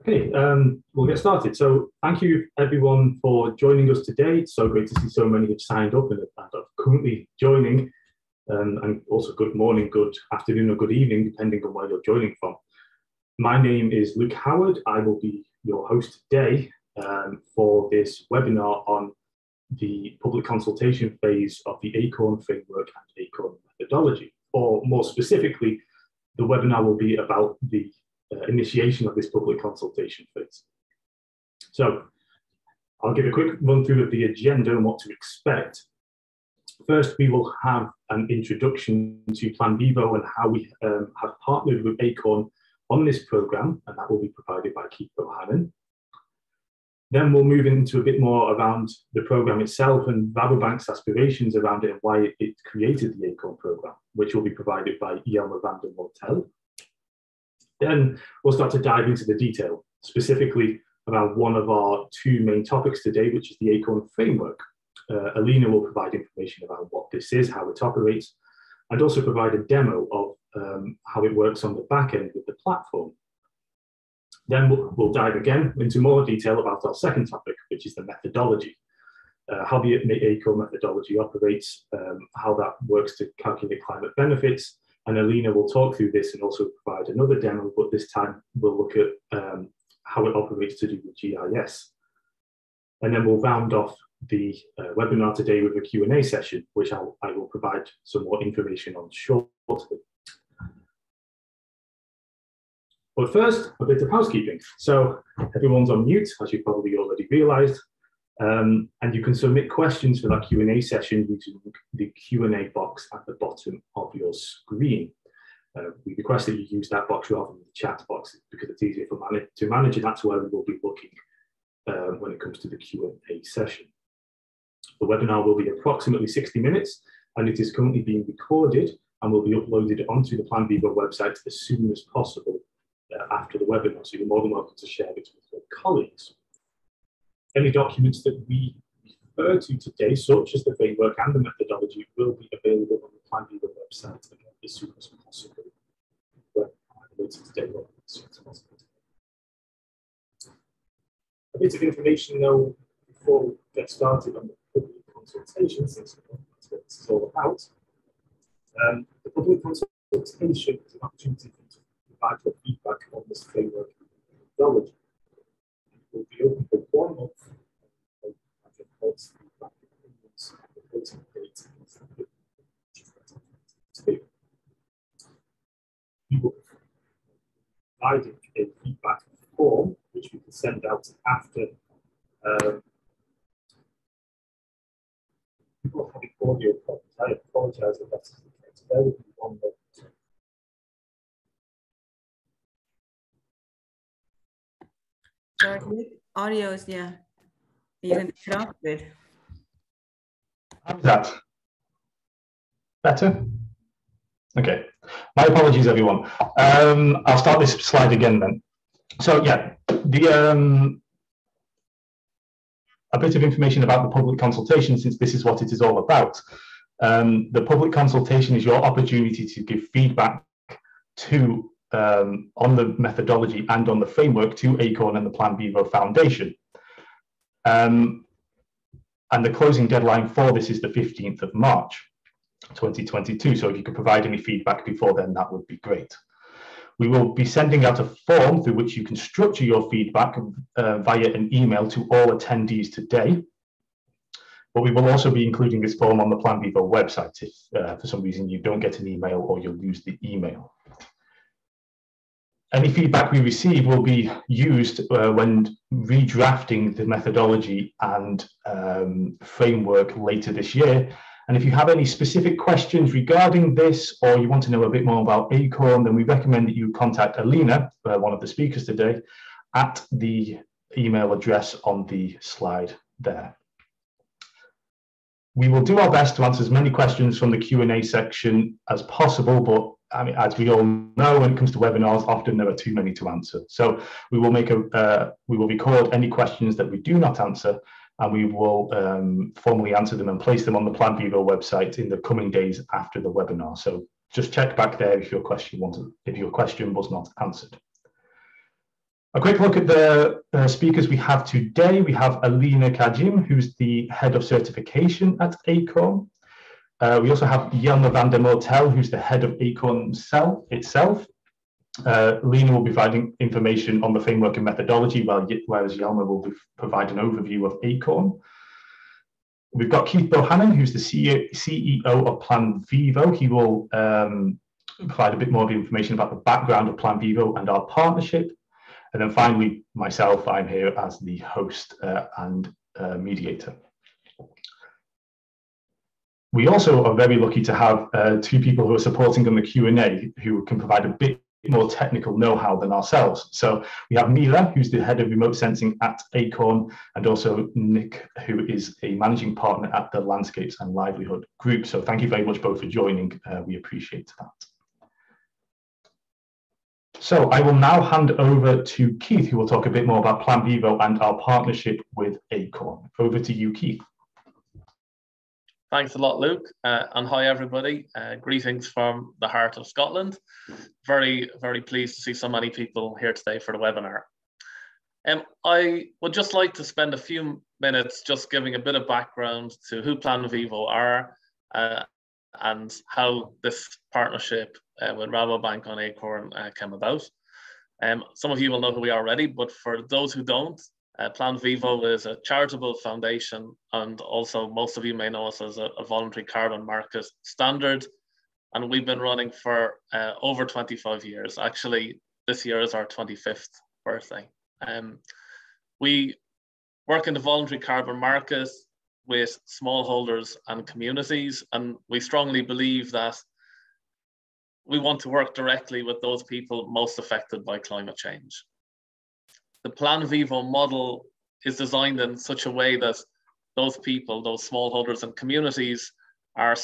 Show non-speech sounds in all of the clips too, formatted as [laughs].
Okay, um, we'll get started. So thank you everyone for joining us today. It's so great to see so many have signed up and are currently joining. Um, and also good morning, good afternoon or good evening, depending on where you're joining from. My name is Luke Howard. I will be your host today um, for this webinar on the public consultation phase of the ACORN framework and ACORN methodology. Or more specifically, the webinar will be about the initiation of this public consultation phase. So I'll give a quick run through of the agenda and what to expect. First, we will have an introduction to Plan Vivo and how we um, have partnered with ACORN on this program, and that will be provided by Keith Bohannon. Then we'll move into a bit more around the program itself and Rabobank's aspirations around it and why it created the ACORN program, which will be provided by Jelmer van der Mortel. Then we'll start to dive into the detail, specifically about one of our two main topics today, which is the ACORN framework. Uh, Alina will provide information about what this is, how it operates, and also provide a demo of um, how it works on the back end with the platform. Then we'll, we'll, dive again into more detail about our second topic, which is the methodology. Uh, how the ACORN methodology operates, um, how that works to calculate climate benefits, and Alina will talk through this and also provide another demo, but this time we'll look at um, how it operates to do with GIS. And then we'll round off the uh, webinar today with a Q&A session, which I'll, I will provide some more information on shortly. But first, a bit of housekeeping. So everyone's on mute, as you probably already realized. Um, and you can submit questions for that Q&A session using the Q&A box at the bottom of your screen. Uh, we request that you use that box rather than the chat box because it's easier for manage to manage and that's where we will be looking uh, when it comes to the Q&A session. The webinar will be approximately 60 minutes and it is currently being recorded and will be uploaded onto the Plan Vivo website as soon as possible uh, after the webinar. So you're more than welcome to share it with your colleagues any documents that we refer to today, such as the framework and the methodology, will be available on the Plan website again as soon as possible. But as soon as possible. A bit of information though before we get started on the public consultation, since that's what this is all about. Um, the public consultation is an opportunity to provide your feedback on this framework methodology will be open for month. We will provide a feedback form which we can send out after um, people having audio problems. I apologize if that's the case. There will be one. Sorry, audio is, yeah. You're interrupted. How's that? Better? Okay. My apologies, everyone. Um, I'll start this slide again then. So yeah, the um, a bit of information about the public consultation, since this is what it is all about. Um, the public consultation is your opportunity to give feedback to um, on the methodology and on the framework to ACORN and the Plan Vivo Foundation. Um, and the closing deadline for this is the 15th of March 2022. So if you could provide any feedback before then, that would be great. We will be sending out a form through which you can structure your feedback uh, via an email to all attendees today. But we will also be including this form on the Plan Vivo website if uh, for some reason you don't get an email or you'll lose the email any feedback we receive will be used uh, when redrafting the methodology and um, framework later this year. And if you have any specific questions regarding this, or you want to know a bit more about ACORN, then we recommend that you contact Alina, uh, one of the speakers today, at the email address on the slide there. We will do our best to answer as many questions from the Q&A section as possible, but I mean, as we all know, when it comes to webinars, often there are too many to answer. So we will make a, uh, we will record any questions that we do not answer, and we will um, formally answer them and place them on the Plan Vivo website in the coming days after the webinar. So just check back there if your question wanted, if your question was not answered. A quick look at the uh, speakers we have today. We have Alina Kajim, who's the head of certification at Acorn. Uh, we also have Jelmer van der Mortel, who's the head of Acorn cell, itself. Uh, Lena will be providing information on the framework and methodology, while, whereas Jelmer will provide an overview of Acorn. We've got Keith Bohannon, who's the CEO, of Plan Vivo. He will um, provide a bit more of information about the background of Plan Vivo and our partnership. And then finally, myself, I'm here as the host uh, and uh, mediator. We also are very lucky to have uh, two people who are supporting on the Q&A who can provide a bit more technical know-how than ourselves. So we have Mila, who's the head of remote sensing at Acorn, and also Nick, who is a managing partner at the Landscapes and Livelihood Group. So thank you very much both for joining. Uh, we appreciate that. So I will now hand over to Keith, who will talk a bit more about Plan Vivo and our partnership with Acorn. Over to you, Keith. Thanks a lot, Luke. Uh, and hi, everybody. Uh, greetings from the heart of Scotland. Very, very pleased to see so many people here today for the webinar. Um, I would just like to spend a few minutes just giving a bit of background to who Plan Vivo are uh, and how this partnership uh, with Rabobank on Acorn uh, came about. Um, some of you will know who we are already, but for those who don't, uh, Plan Vivo is a charitable foundation, and also most of you may know us as a, a voluntary carbon market standard. And we've been running for uh, over 25 years. Actually, this year is our 25th birthday. Um, we work in the voluntary carbon market with smallholders and communities, and we strongly believe that we want to work directly with those people most affected by climate change the Plan Vivo model is designed in such a way that those people, those smallholders and communities are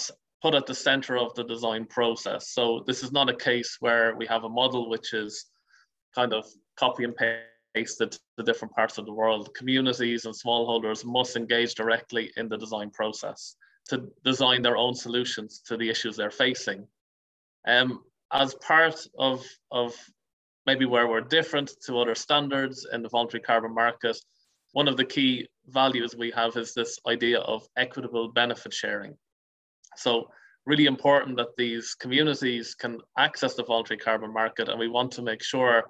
put at the center of the design process. So this is not a case where we have a model which is kind of copy and pasted to the different parts of the world. Communities and smallholders must engage directly in the design process to design their own solutions to the issues they're facing. Um, as part of, of maybe where we're different to other standards in the voluntary carbon market, one of the key values we have is this idea of equitable benefit sharing. So really important that these communities can access the voluntary carbon market and we want to make sure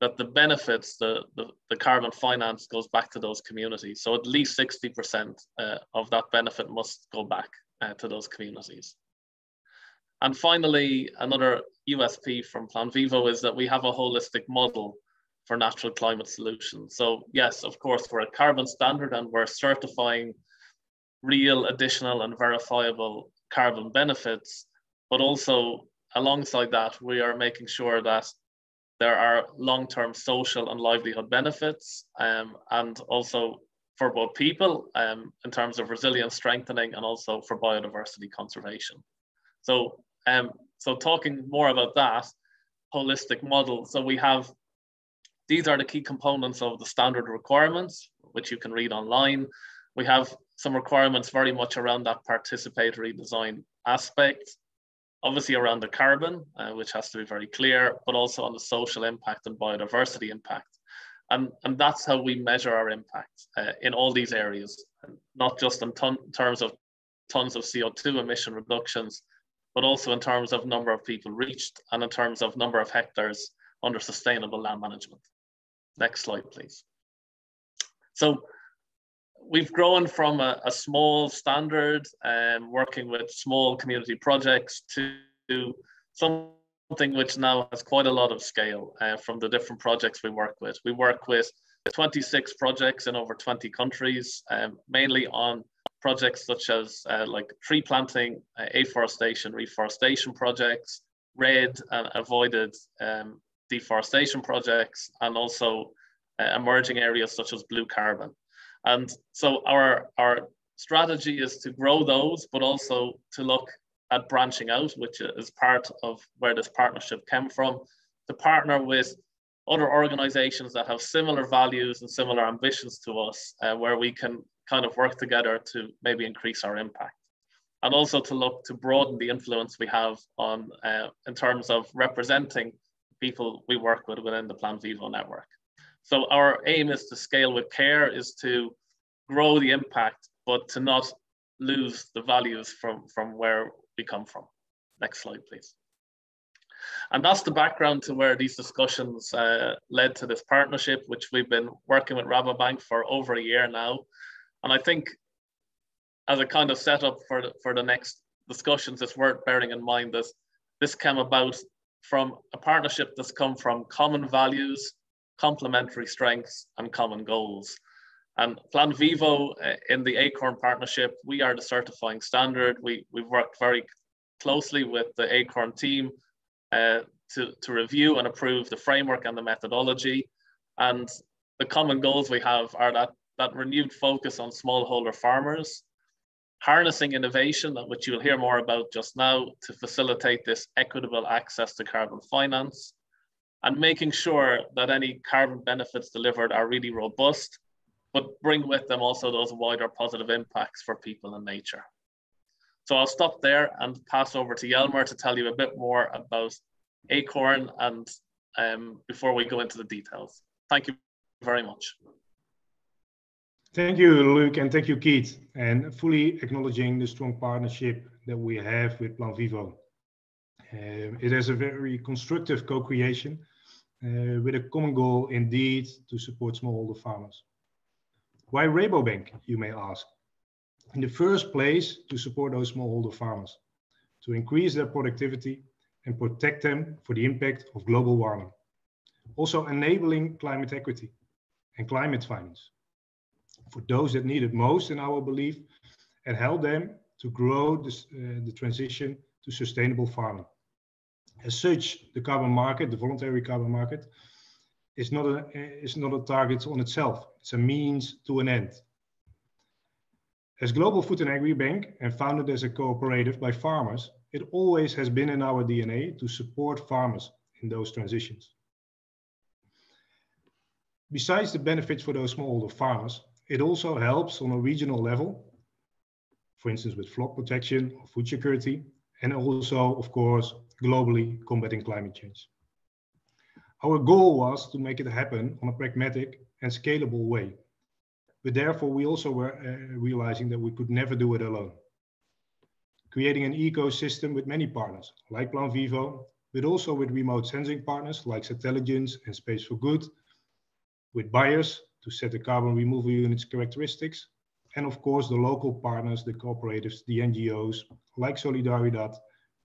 that the benefits, the, the, the carbon finance goes back to those communities. So at least 60% uh, of that benefit must go back uh, to those communities. And finally, another USP from Plan Vivo is that we have a holistic model for natural climate solutions. So yes, of course, we're a carbon standard and we're certifying real additional and verifiable carbon benefits, but also alongside that, we are making sure that there are long-term social and livelihood benefits um, and also for both people um, in terms of resilience strengthening and also for biodiversity conservation. So um, so talking more about that holistic model. So we have, these are the key components of the standard requirements, which you can read online. We have some requirements very much around that participatory design aspect, obviously around the carbon, uh, which has to be very clear, but also on the social impact and biodiversity impact. And, and that's how we measure our impact uh, in all these areas, not just in ton, terms of tons of CO2 emission reductions, but also in terms of number of people reached and in terms of number of hectares under sustainable land management. Next slide, please. So we've grown from a, a small standard and um, working with small community projects to something which now has quite a lot of scale uh, from the different projects we work with. We work with 26 projects in over 20 countries, um, mainly on projects such as uh, like tree planting, uh, afforestation, reforestation projects, REDD and avoided um, deforestation projects, and also uh, emerging areas such as blue carbon. And so our, our strategy is to grow those, but also to look at branching out, which is part of where this partnership came from, to partner with other organizations that have similar values and similar ambitions to us, uh, where we can kind of work together to maybe increase our impact. And also to look to broaden the influence we have on uh, in terms of representing people we work with within the Plan Vivo network. So our aim is to scale with care, is to grow the impact, but to not lose the values from, from where we come from. Next slide, please. And that's the background to where these discussions uh, led to this partnership, which we've been working with Rabobank for over a year now. And I think as a kind of setup for the, for the next discussions, it's worth bearing in mind that this came about from a partnership that's come from common values, complementary strengths, and common goals. And Plan Vivo uh, in the Acorn partnership, we are the certifying standard. We, we've worked very closely with the Acorn team uh, to, to review and approve the framework and the methodology. And the common goals we have are that, that renewed focus on smallholder farmers, harnessing innovation, which you'll hear more about just now, to facilitate this equitable access to carbon finance, and making sure that any carbon benefits delivered are really robust, but bring with them also those wider positive impacts for people and nature. So I'll stop there and pass over to Jelmer to tell you a bit more about Acorn and um, before we go into the details. Thank you very much. Thank you, Luke, and thank you, Keith, and fully acknowledging the strong partnership that we have with Plan Vivo. Uh, it is a very constructive co-creation uh, with a common goal indeed to support smallholder farmers. Why Rabobank, you may ask? In the first place, to support those smallholder farmers, to increase their productivity and protect them for the impact of global warming. Also enabling climate equity and climate finance for those that need it most in our belief and help them to grow this, uh, the transition to sustainable farming. As such, the carbon market, the voluntary carbon market, is not a, is not a target on itself. It's a means to an end. As Global Food and Agri Bank and founded as a cooperative by farmers, it always has been in our DNA to support farmers in those transitions. Besides the benefits for those smallholder farmers, it also helps on a regional level, for instance, with flood protection or food security, and also, of course, globally combating climate change. Our goal was to make it happen on a pragmatic and scalable way. But therefore, we also were uh, realizing that we could never do it alone. Creating an ecosystem with many partners, like Plan Vivo, but also with remote sensing partners like Satelligence and Space for Good, with buyers to set the carbon removal units characteristics, and of course the local partners, the cooperatives, the NGOs like Solidaridad,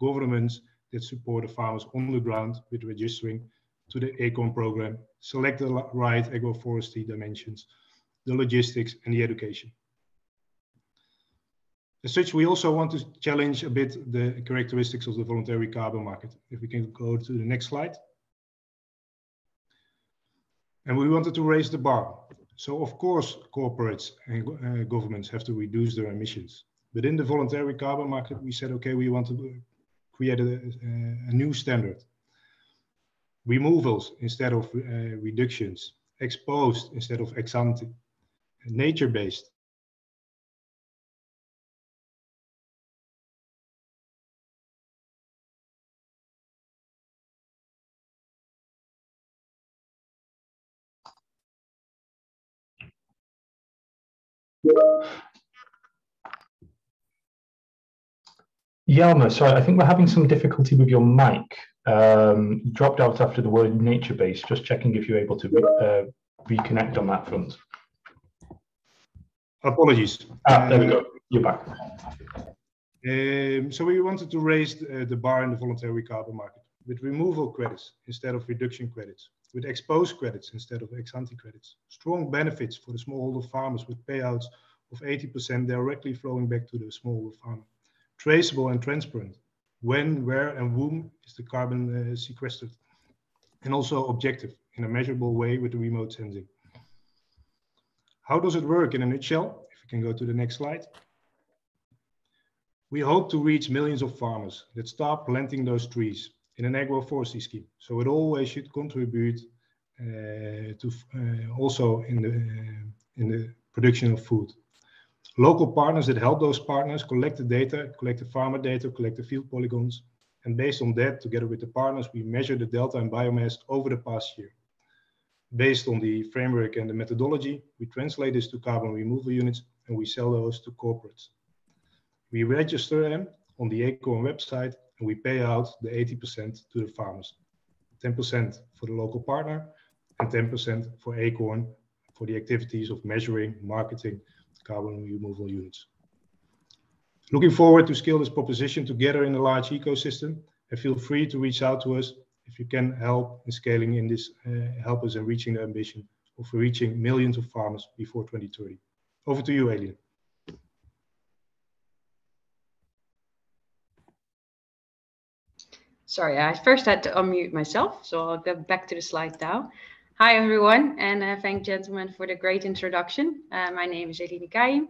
governments that support the farmers on the ground with registering to the ACORN program, select the right agroforestry dimensions, the logistics and the education. As such, we also want to challenge a bit the characteristics of the voluntary carbon market. If we can go to the next slide. And we wanted to raise the bar. So of course, corporates and uh, governments have to reduce their emissions. But in the voluntary carbon market, we said, okay, we want to create a, a new standard. Removals instead of uh, reductions, ex post instead of ex ante, nature-based Jelmer, sorry, I think we're having some difficulty with your mic. Um, you dropped out after the word nature-based. Just checking if you're able to uh, reconnect on that front. Apologies. Ah, there we go. You're back. Um, so we wanted to raise the, the bar in the voluntary carbon market with removal credits instead of reduction credits, with ex-post credits instead of ex-ante credits, strong benefits for the smallholder farmers with payouts of 80% directly flowing back to the smallholder farmer traceable and transparent. When, where, and whom is the carbon uh, sequestered? And also objective in a measurable way with the remote sensing. How does it work in a nutshell? If we can go to the next slide. We hope to reach millions of farmers that start planting those trees in an agroforestry scheme. So it always should contribute uh, to uh, also in the, uh, in the production of food local partners that help those partners collect the data, collect the farmer data, collect the field polygons. And based on that, together with the partners, we measure the delta in biomass over the past year. Based on the framework and the methodology, we translate this to carbon removal units and we sell those to corporates. We register them on the Acorn website and we pay out the 80% to the farmers. 10% for the local partner and 10% for Acorn for the activities of measuring, marketing carbon removal units. Looking forward to scale this proposition together in a large ecosystem and feel free to reach out to us if you can help in scaling in this, uh, help us in reaching the ambition of reaching millions of farmers before 2030. Over to you, Alien. Sorry, I first had to unmute myself, so I'll go back to the slide now. Hi, everyone, and uh, thank gentlemen for the great introduction. Uh, my name is Eline Kaim,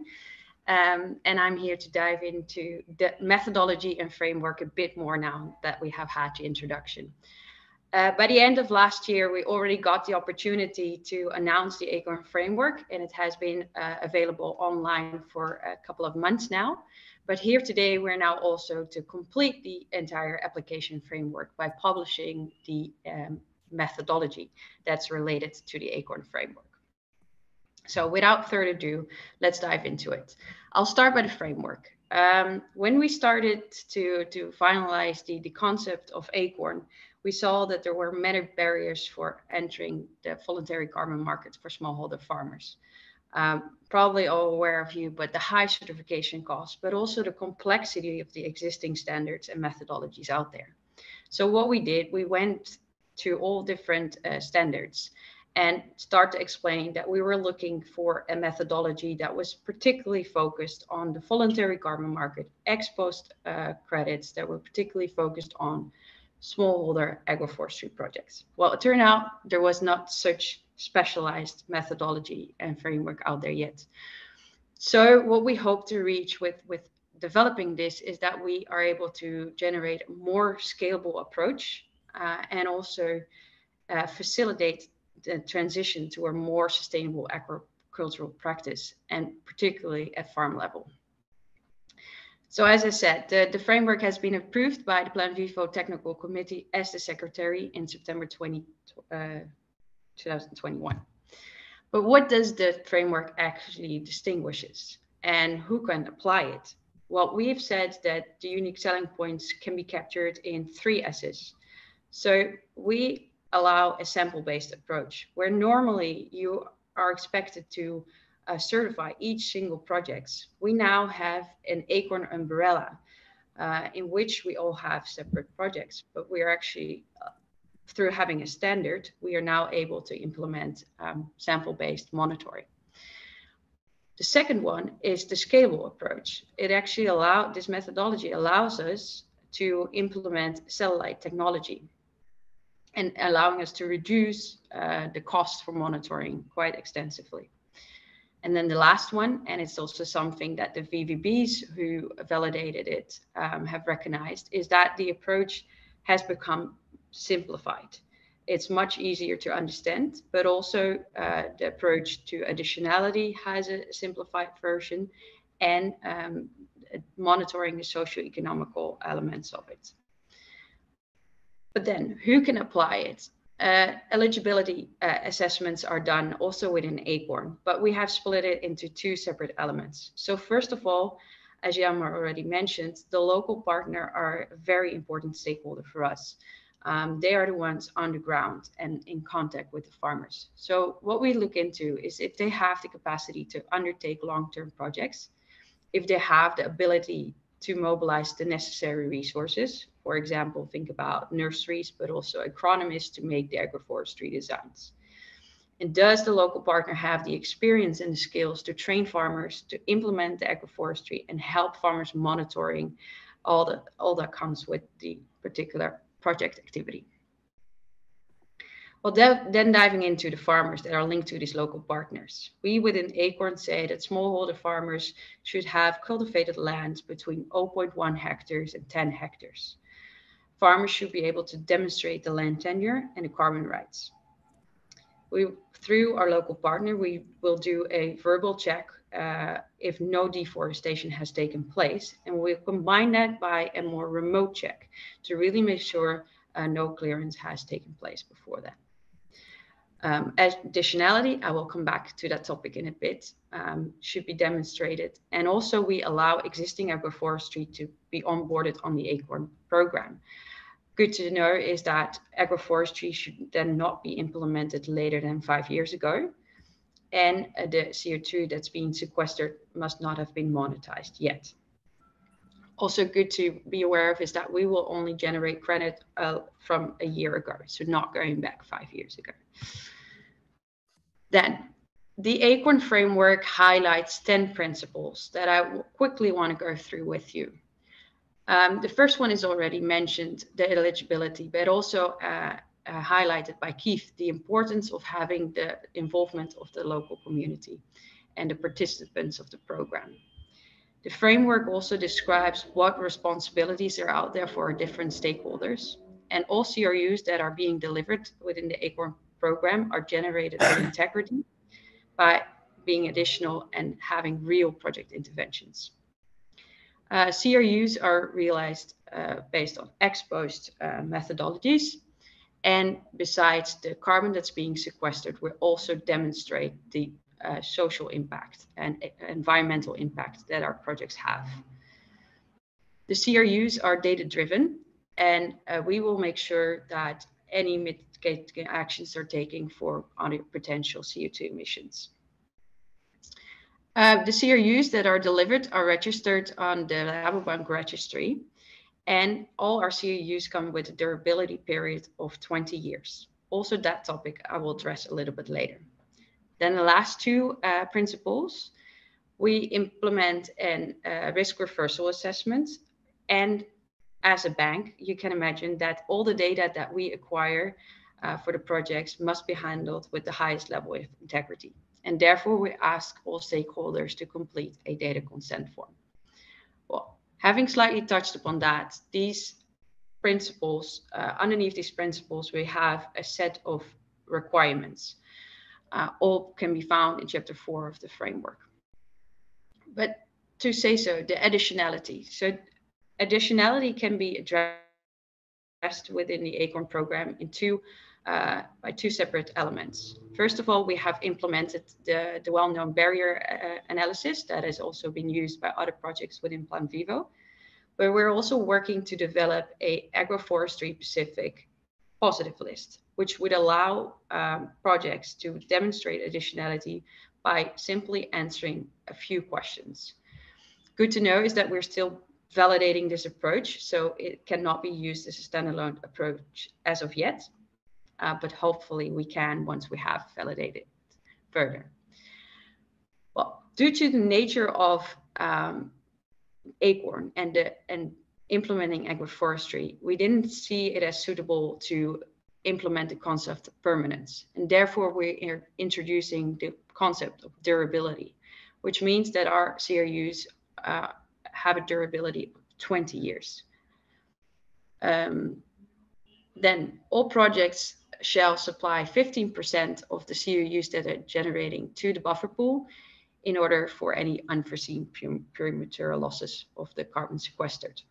um, and I'm here to dive into the methodology and framework a bit more now that we have had the introduction. Uh, by the end of last year, we already got the opportunity to announce the Acorn framework, and it has been uh, available online for a couple of months now. But here today, we're now also to complete the entire application framework by publishing the um, methodology that's related to the Acorn framework. So without further ado, let's dive into it. I'll start by the framework. Um, when we started to, to finalize the, the concept of Acorn, we saw that there were many barriers for entering the voluntary carbon market for smallholder farmers. Um, probably all aware of you, but the high certification costs, but also the complexity of the existing standards and methodologies out there. So what we did, we went to all different uh, standards and start to explain that we were looking for a methodology that was particularly focused on the voluntary carbon market, ex post uh, credits that were particularly focused on smallholder agroforestry projects. Well, it turned out there was not such specialized methodology and framework out there yet. So what we hope to reach with, with developing this is that we are able to generate a more scalable approach uh, and also uh, facilitate the transition to a more sustainable agricultural practice and particularly at farm level. So as I said, the, the framework has been approved by the Plan Vivo Technical Committee as the secretary in September 20, uh, 2021. But what does the framework actually distinguishes and who can apply it? Well, we have said that the unique selling points can be captured in three S's. So we allow a sample-based approach where normally you are expected to uh, certify each single projects, we now have an Acorn umbrella uh, in which we all have separate projects, but we are actually, uh, through having a standard, we are now able to implement um, sample-based monitoring. The second one is the scalable approach. It actually allow this methodology allows us to implement satellite technology and allowing us to reduce uh, the cost for monitoring quite extensively. And then the last one, and it's also something that the VVBs who validated it um, have recognized, is that the approach has become simplified. It's much easier to understand, but also uh, the approach to additionality has a simplified version and um, monitoring the socio-economical elements of it. But then who can apply it? Uh, eligibility uh, assessments are done also within ACORN, but we have split it into two separate elements. So first of all, as Jan already mentioned, the local partner are a very important stakeholder for us. Um, they are the ones on the ground and in contact with the farmers. So what we look into is if they have the capacity to undertake long-term projects, if they have the ability to mobilize the necessary resources. For example, think about nurseries, but also agronomists to make the agroforestry designs. And does the local partner have the experience and the skills to train farmers to implement the agroforestry and help farmers monitoring all, the, all that comes with the particular project activity? Well, then diving into the farmers that are linked to these local partners. We within Acorn say that smallholder farmers should have cultivated lands between 0.1 hectares and 10 hectares. Farmers should be able to demonstrate the land tenure and the carbon rights. We, through our local partner, we will do a verbal check uh, if no deforestation has taken place, and we'll combine that by a more remote check to really make sure uh, no clearance has taken place before that. Um, additionality, I will come back to that topic in a bit, um, should be demonstrated. And also we allow existing agroforestry to be onboarded on the ACORN program. Good to know is that agroforestry should then not be implemented later than five years ago. And uh, the CO2 that's being sequestered must not have been monetized yet. Also good to be aware of is that we will only generate credit uh, from a year ago, so not going back five years ago. Then the ACORN framework highlights 10 principles that I quickly want to go through with you. Um, the first one is already mentioned, the eligibility, but also uh, uh, highlighted by Keith, the importance of having the involvement of the local community and the participants of the program. The framework also describes what responsibilities are out there for different stakeholders and all CRUs that are being delivered within the ACORN program are generated with integrity by being additional and having real project interventions. Uh, CRUs are realized uh, based on ex-post uh, methodologies. And besides the carbon that's being sequestered, we also demonstrate the uh, social impact and environmental impact that our projects have. The CRUs are data driven and uh, we will make sure that any actions are taking for potential CO2 emissions. Uh, the CRUs that are delivered are registered on the Rabobank registry, and all our CRUs come with a durability period of 20 years. Also, that topic I will address a little bit later. Then the last two uh, principles, we implement a uh, risk reversal assessment. And as a bank, you can imagine that all the data that we acquire uh, for the projects must be handled with the highest level of integrity and therefore we ask all stakeholders to complete a data consent form. Well, having slightly touched upon that, these principles, uh, underneath these principles, we have a set of requirements. Uh, all can be found in chapter four of the framework. But to say so, the additionality. So additionality can be addressed within the ACORN program in two uh, by two separate elements. First of all, we have implemented the, the well-known barrier uh, analysis that has also been used by other projects within Plan Vivo, but we're also working to develop a agroforestry specific positive list, which would allow um, projects to demonstrate additionality by simply answering a few questions. Good to know is that we're still validating this approach, so it cannot be used as a standalone approach as of yet uh, but hopefully we can once we have validated further. Well, due to the nature of um, ACORN and, the, and implementing agroforestry, we didn't see it as suitable to implement the concept of permanence. And therefore, we are introducing the concept of durability, which means that our CRUs uh, have a durability of 20 years. Um, then all projects shall supply 15% of the CRUs that are generating to the buffer pool in order for any unforeseen premature losses of the carbon sequestered.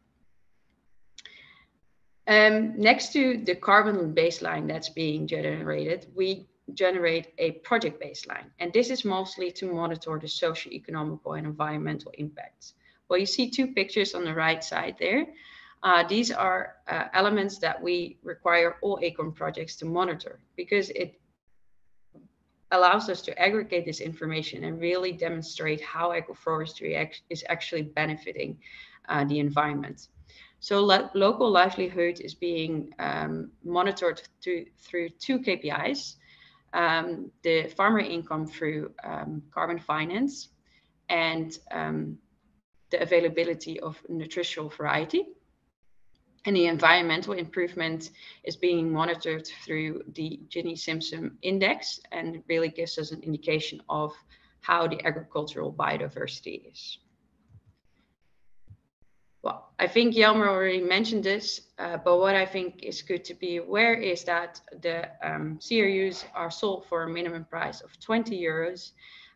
Um, next to the carbon baseline that's being generated, we generate a project baseline. And this is mostly to monitor the socio-economical and environmental impacts. Well, you see two pictures on the right side there. Uh, these are uh, elements that we require all ACORN projects to monitor because it allows us to aggregate this information and really demonstrate how agroforestry act is actually benefiting uh, the environment. So local livelihood is being um, monitored to, through two KPIs, um, the farmer income through um, carbon finance and um, the availability of nutritional variety and the environmental improvement is being monitored through the Gini Simpson index and really gives us an indication of how the agricultural biodiversity is. Well, I think Jelmer already mentioned this, uh, but what I think is good to be aware is that the um, CRUs are sold for a minimum price of 20 euros.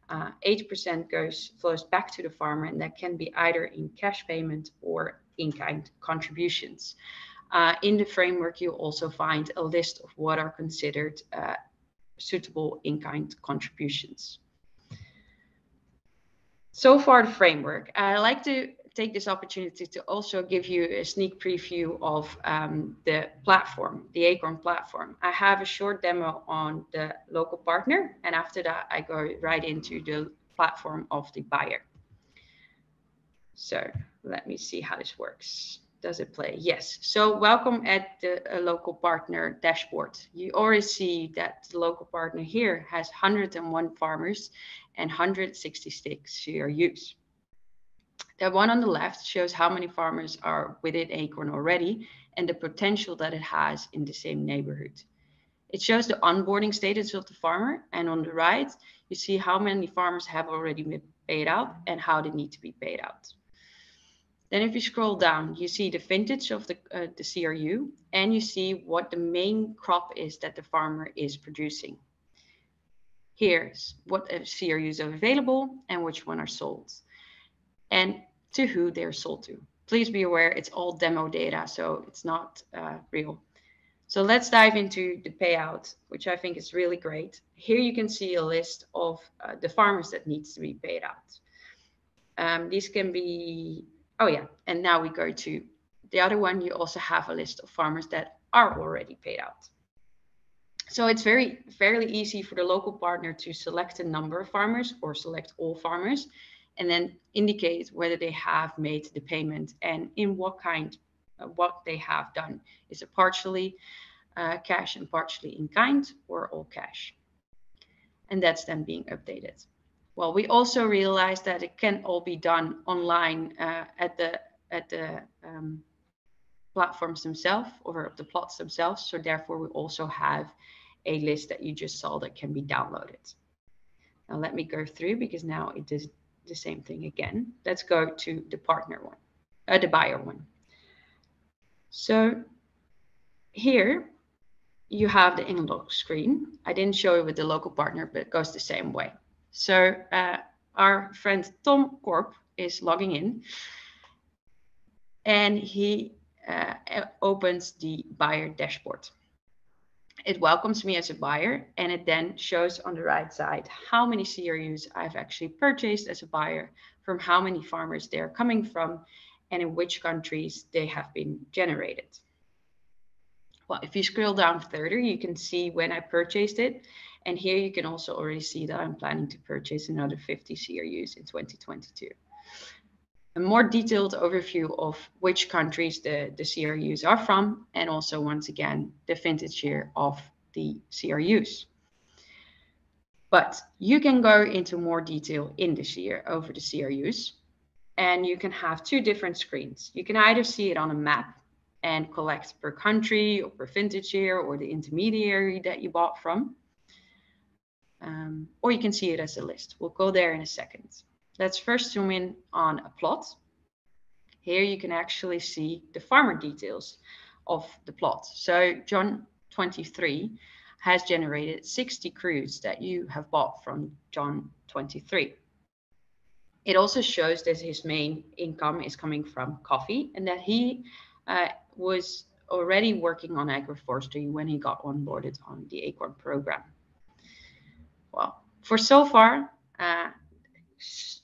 80% uh, goes flows back to the farmer, and that can be either in cash payment or in-kind contributions. Uh, in the framework, you also find a list of what are considered uh, suitable in-kind contributions. So far the framework. I like to take this opportunity to also give you a sneak preview of um, the platform, the Acorn platform. I have a short demo on the local partner, and after that, I go right into the platform of the buyer. So let me see how this works. Does it play? Yes. So welcome at the local partner dashboard. You already see that the local partner here has 101 farmers and 166 CRUs. The one on the left shows how many farmers are within Acorn already and the potential that it has in the same neighborhood. It shows the onboarding status of the farmer. And on the right, you see how many farmers have already been paid out and how they need to be paid out. Then if you scroll down, you see the vintage of the, uh, the CRU and you see what the main crop is that the farmer is producing. Here's what CRUs are available and which one are sold. And to who they're sold to. Please be aware it's all demo data, so it's not uh, real. So let's dive into the payout, which I think is really great. Here you can see a list of uh, the farmers that needs to be paid out. Um, these can be, oh yeah, and now we go to the other one. You also have a list of farmers that are already paid out. So it's very fairly easy for the local partner to select a number of farmers or select all farmers and then indicate whether they have made the payment and in what kind, uh, what they have done. Is it partially uh, cash and partially in kind or all cash? And that's then being updated. Well, we also realized that it can all be done online uh, at the at the um, platforms themselves or the plots themselves. So therefore, we also have a list that you just saw that can be downloaded. Now let me go through because now it is the same thing again. Let's go to the partner one, uh, the buyer one. So here you have the in-log screen. I didn't show it with the local partner, but it goes the same way. So uh, our friend Tom Corp is logging in and he uh, opens the buyer dashboard it welcomes me as a buyer and it then shows on the right side how many CRUs I've actually purchased as a buyer from how many farmers they're coming from and in which countries they have been generated. Well, if you scroll down further, you can see when I purchased it. And here you can also already see that I'm planning to purchase another 50 CRUs in 2022 a more detailed overview of which countries the, the CRUs are from, and also, once again, the vintage year of the CRUs. But you can go into more detail in this year over the CRUs, and you can have two different screens. You can either see it on a map and collect per country or per vintage year or the intermediary that you bought from. Um, or you can see it as a list. We'll go there in a second. Let's first zoom in on a plot. Here you can actually see the farmer details of the plot. So John 23 has generated 60 CRUs that you have bought from John 23. It also shows that his main income is coming from coffee and that he uh, was already working on agroforestry when he got onboarded on the Acorn program. Well, for so far, uh,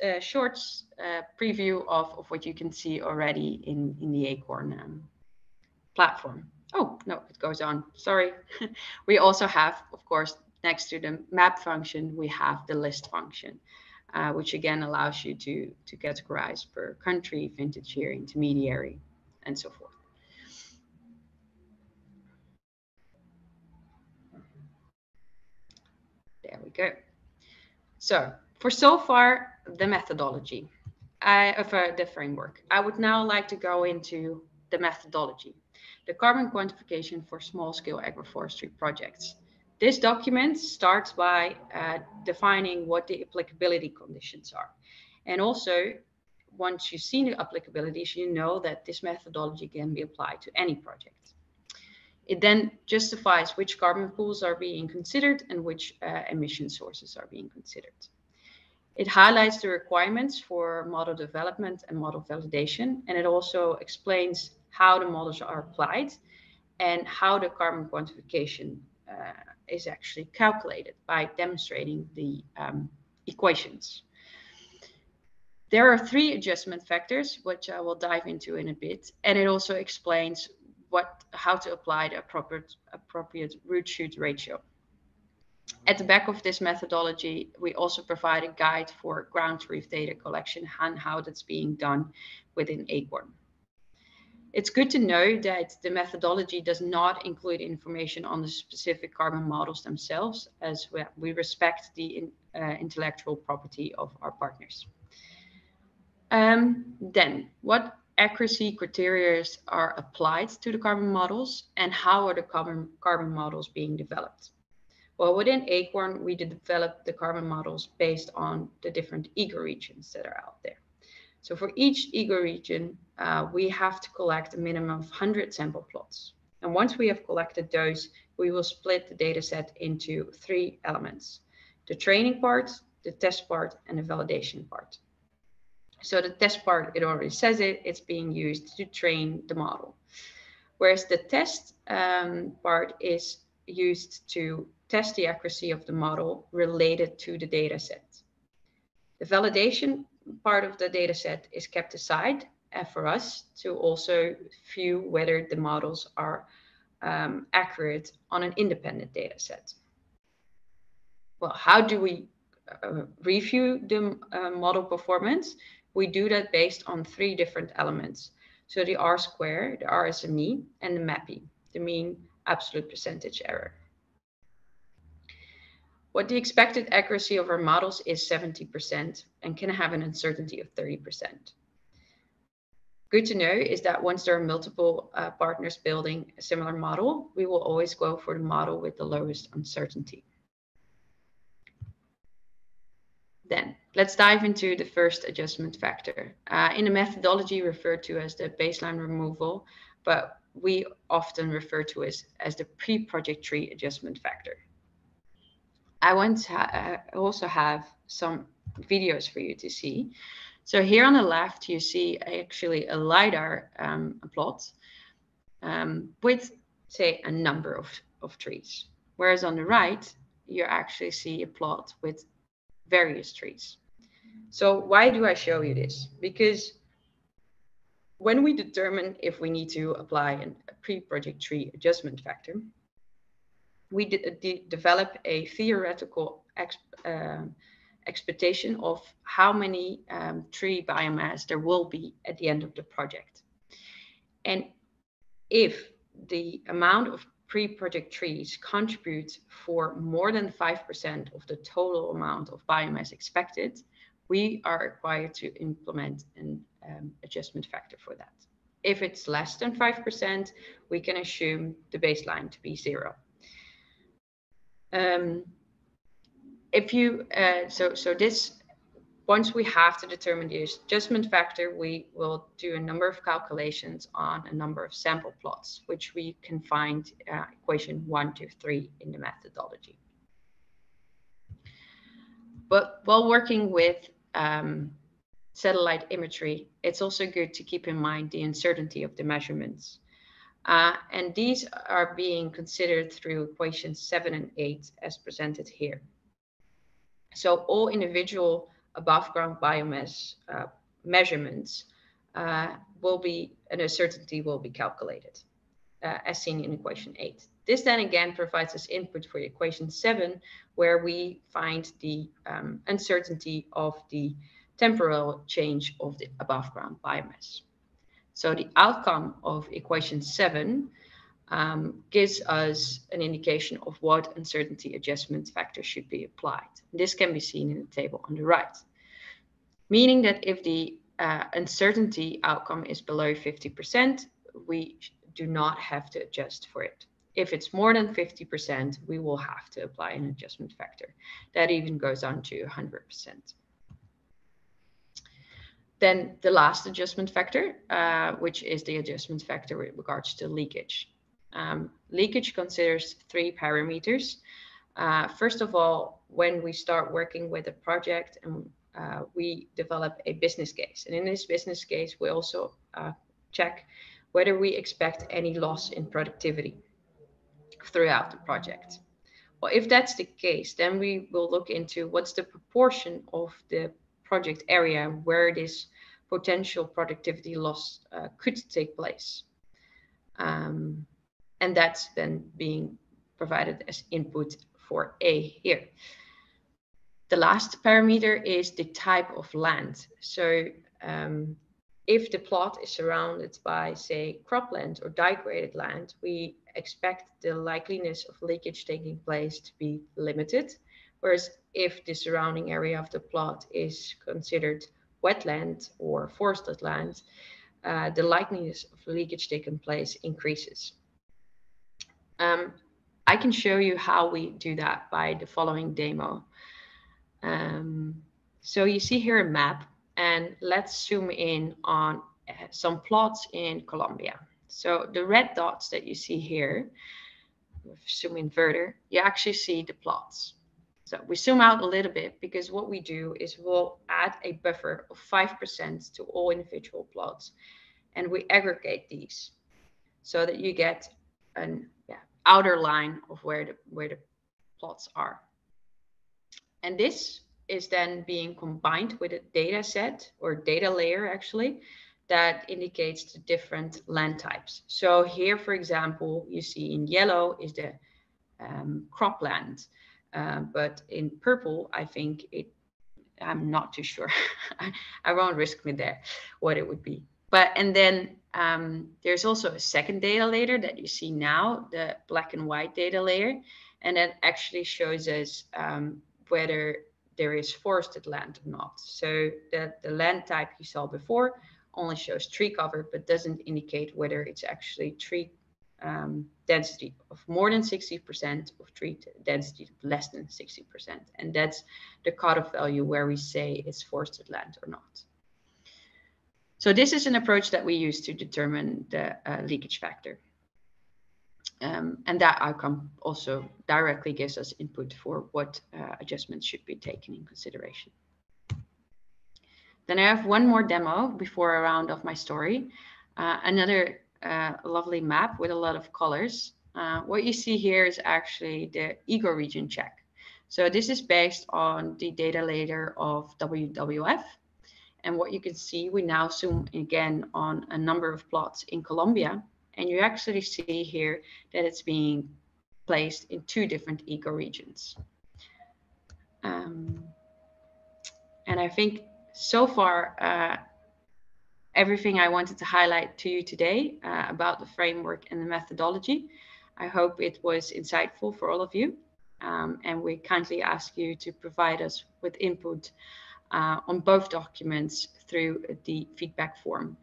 uh, short uh, preview of, of what you can see already in, in the Acorn um, platform. Oh, no, it goes on. Sorry. [laughs] we also have, of course, next to the map function, we have the list function, uh, which again allows you to, to categorize per country, vintage year, intermediary, and so forth. There we go. So for so far, the methodology I, of uh, the framework. I would now like to go into the methodology, the carbon quantification for small-scale agroforestry projects. This document starts by uh, defining what the applicability conditions are. And also, once you've seen the applicabilities, you know that this methodology can be applied to any project. It then justifies which carbon pools are being considered and which uh, emission sources are being considered. It highlights the requirements for model development and model validation, and it also explains how the models are applied and how the carbon quantification uh, is actually calculated by demonstrating the um, equations. There are three adjustment factors, which I will dive into in a bit, and it also explains what how to apply the appropriate appropriate root shoot ratio. At the back of this methodology, we also provide a guide for ground truth data collection and how that's being done within Acorn. It's good to know that the methodology does not include information on the specific carbon models themselves, as we respect the uh, intellectual property of our partners. Um, then, what accuracy criteria are applied to the carbon models and how are the carbon, carbon models being developed? Well, within Acorn, we developed the carbon models based on the different ecoregions that are out there. So for each ecoregion, uh, we have to collect a minimum of 100 sample plots. And once we have collected those, we will split the data set into three elements, the training part, the test part, and the validation part. So the test part, it already says it, it's being used to train the model. Whereas the test um, part is used to test the accuracy of the model related to the data set. The validation part of the data set is kept aside uh, for us to also view whether the models are um, accurate on an independent data set. Well, how do we uh, review the uh, model performance? We do that based on three different elements. So the R square, the RSME, and the MAPE, the mean absolute percentage error. What the expected accuracy of our models is 70% and can have an uncertainty of 30%. Good to know is that once there are multiple uh, partners building a similar model, we will always go for the model with the lowest uncertainty. Then let's dive into the first adjustment factor. Uh, in the methodology referred to as the baseline removal, but we often refer to as, as the pre-project tree adjustment factor. I want to ha also have some videos for you to see. So here on the left, you see actually a LiDAR um, plot um, with, say, a number of, of trees. Whereas on the right, you actually see a plot with various trees. So why do I show you this? Because when we determine if we need to apply an, a pre-project tree adjustment factor, we de develop a theoretical uh, expectation of how many um, tree biomass there will be at the end of the project. And if the amount of pre-project trees contribute for more than 5% of the total amount of biomass expected, we are required to implement an um, adjustment factor for that. If it's less than 5%, we can assume the baseline to be zero. Um, if you, uh, so, so this, once we have to determine the adjustment factor, we will do a number of calculations on a number of sample plots, which we can find uh, equation one to three in the methodology. But while working with um, satellite imagery, it's also good to keep in mind the uncertainty of the measurements. Uh, and these are being considered through equations seven and eight as presented here. So all individual above ground biomass uh, measurements uh, will be, an uncertainty will be calculated uh, as seen in equation eight. This then again provides us input for equation seven, where we find the um, uncertainty of the temporal change of the above ground biomass. So the outcome of equation seven um, gives us an indication of what uncertainty adjustment factor should be applied. This can be seen in the table on the right, meaning that if the uh, uncertainty outcome is below 50%, we do not have to adjust for it. If it's more than 50%, we will have to apply an adjustment factor. That even goes on to 100%. Then the last adjustment factor, uh, which is the adjustment factor with regards to leakage. Um, leakage considers three parameters. Uh, first of all, when we start working with a project and uh, we develop a business case. And in this business case, we also uh, check whether we expect any loss in productivity throughout the project. Well, if that's the case, then we will look into what's the proportion of the project area where this potential productivity loss uh, could take place. Um, and that's then being provided as input for A here. The last parameter is the type of land. So um, if the plot is surrounded by, say, cropland or degraded land, we expect the likeliness of leakage taking place to be limited. Whereas if the surrounding area of the plot is considered wetland or forested land, uh, the likeliness of leakage taking place increases. Um, I can show you how we do that by the following demo. Um, so you see here a map and let's zoom in on uh, some plots in Colombia. So the red dots that you see here, zoom in further, you actually see the plots. So we zoom out a little bit because what we do is we'll add a buffer of 5% to all individual plots and we aggregate these so that you get an yeah, outer line of where the, where the plots are. And this is then being combined with a data set or data layer actually that indicates the different land types. So here, for example, you see in yellow is the um, cropland, uh, but in purple, I think it, I'm not too sure. [laughs] I won't risk me there what it would be. But, and then um, there's also a second data layer that you see now, the black and white data layer. And that actually shows us um, whether there is forested land or not. So the, the land type you saw before only shows tree cover, but doesn't indicate whether it's actually tree um, density of more than 60% of tree density of less than 60%. And that's the cutoff value where we say it's forested land or not. So this is an approach that we use to determine the uh, leakage factor. Um, and that outcome also directly gives us input for what uh, adjustments should be taken in consideration. Then I have one more demo before I round off my story. Uh, another uh, lovely map with a lot of colors. Uh, what you see here is actually the ecoregion check. So this is based on the data layer of WWF. And what you can see, we now zoom again on a number of plots in Colombia and you actually see here that it's being placed in two different ecoregions. Um, and I think so far, uh, everything I wanted to highlight to you today uh, about the framework and the methodology. I hope it was insightful for all of you. Um, and we kindly ask you to provide us with input uh, on both documents through the feedback form.